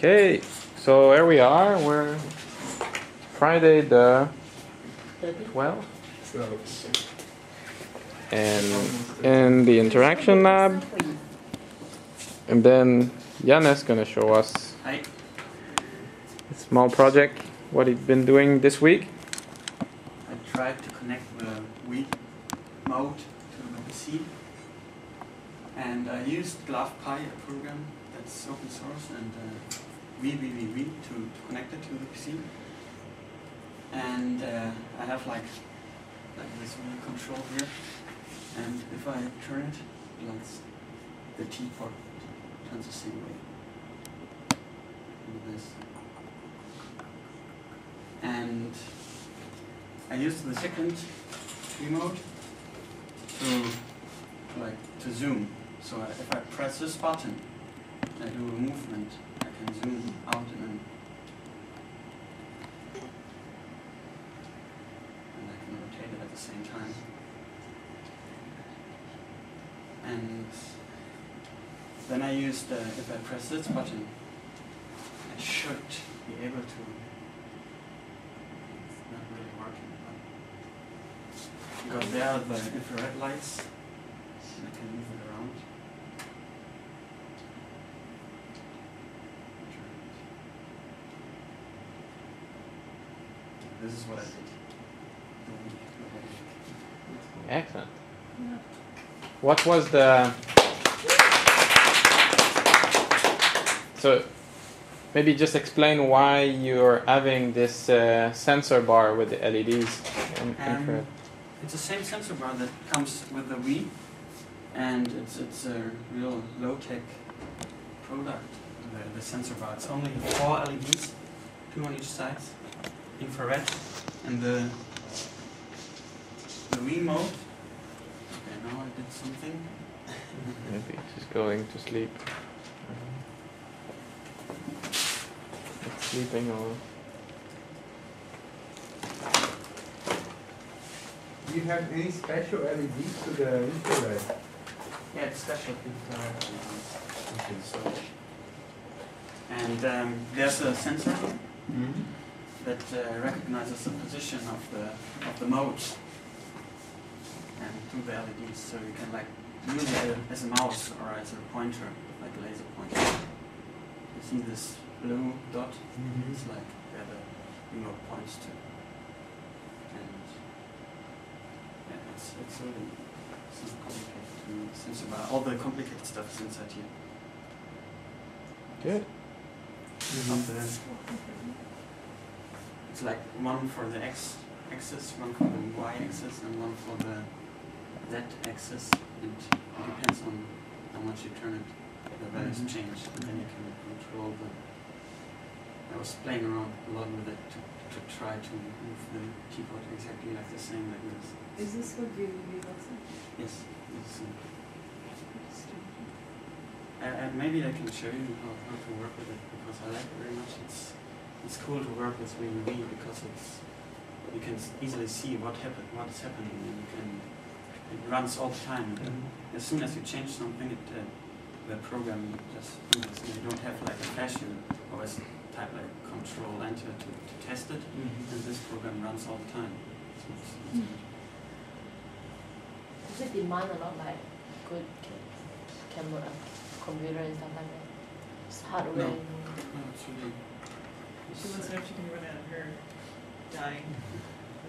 Okay, so here we are. We're Friday the 12th. And in the interaction lab. And then Janne's gonna show us Hi. a small project, what he's been doing this week. I tried to connect the Wii mode to the PC and I used GlovePIE, a program that's open source, and uh, VVVV to, to connect it to the PC. And uh, I have like like this Wii control here, and if I turn it, like the teapot turns the same way. This. And I used the second remote to like to zoom. So if I press this button, I do a movement. I can zoom out and in. And I can rotate it at the same time. And then I used, uh, if I press this button, I should be able to it's not really working. But because there are the infrared lights, and I can move it around. This is what I did. Excellent. What was the. So, maybe just explain why you're having this uh, sensor bar with the LEDs in Um. It's the same sensor bar that comes with the Wii, and it's it's a real low tech product. The, the sensor bar. It's only four LEDs, two on each side, infrared, and the the Wiimote. Okay, now I did something. Maybe she's going to sleep. It's sleeping or. Do you have any special LEDs to the infrared? Yeah, it's special infrared LEDs. Okay, so. And um, there's a sensor Mm-hmm. That uh, recognizes the position of the of the modes and through the LEDs, so you can like use it as a mouse or as a pointer, like a laser pointer. You see this blue dot? It's like where the remote points to. And yeah, it's it's really it's not complicated to sense about all the complicated stuff is inside here. Good. Not the it's like one for the x axis, one for the y axis, and one for the z axis. It depends on how much you turn it, the values Mhm. change, and then you can control the. I was playing around a lot with it to, to try to move the keyboard exactly like the same like this. Is this what you we also? Yes, it's, uh, uh, maybe I can show you how, how to work with it because I like it very much. It's it's cool to work with VVV because it's you can easily see what happen what is happening and you can it runs all the time. And as soon as you change something, it uh, the program just do this. And you don't have like a flash. You always type like Control Enter to, to test it, and this program runs all the time. So it's, it's Mm. good. Does it demand a lot like good ca- camera, computer and stuff like that? It's hardware. No. No, it's really. She wants to know if she can run out of her dying.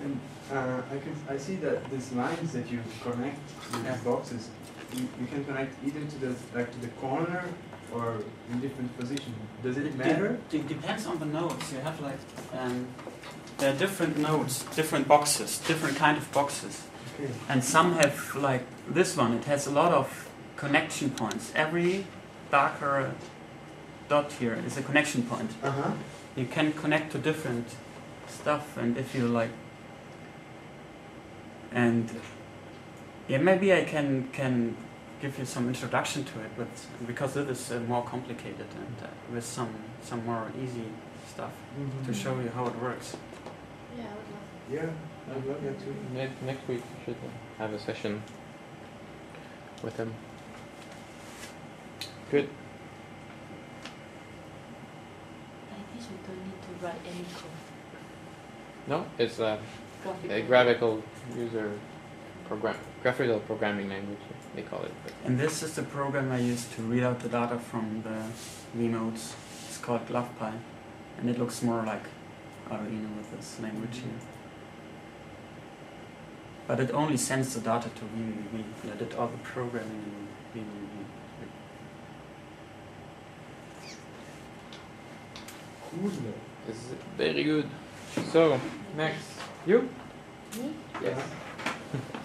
And uh, I can I see that these lines that you connect with Yeah. these boxes, you, you can connect either to the like to the corner or in different position. Does it de- matter? It depends on the nodes. You have like um, there are different nodes, different boxes, different kind of boxes, Okay. and some have like this one. It has a lot of connection points. Every darker dot here is a connection point. Uh huh. You can connect to different stuff, and if you like, and yeah, maybe I can can give you some introduction to it, but because it is uh, more complicated and uh, with some some more easy stuff to show you how it works. Yeah, I would love. Yeah, I'd love that too. Ne- next week we should uh, have a session with him. Good. Don't need to write any code. No, it's a, Graphical. a graphical user program, graphical programming language. They call it. And this is the program I use to read out the data from the Wiimotes. It's called GlovePIE, and it looks more like Arduino with this language here. But it only sends the data to VVV. And I did all the programming in VVV. Cool. it's very good. So next, you. Me? Yes.